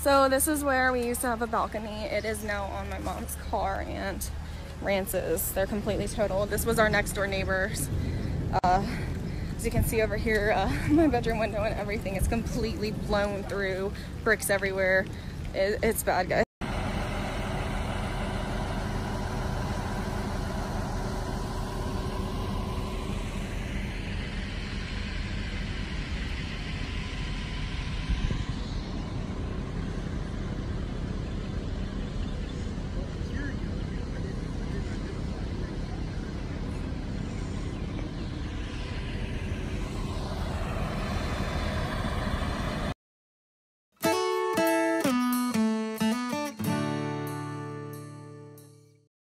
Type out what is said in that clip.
So this is where we used to have a balcony. It is now on my mom's car and Rance's. They're completely totaled. This was our next door neighbors. Uh, as you can see over here, uh, my bedroom window and everything is completely blown through, bricks everywhere. It, it's bad, guys.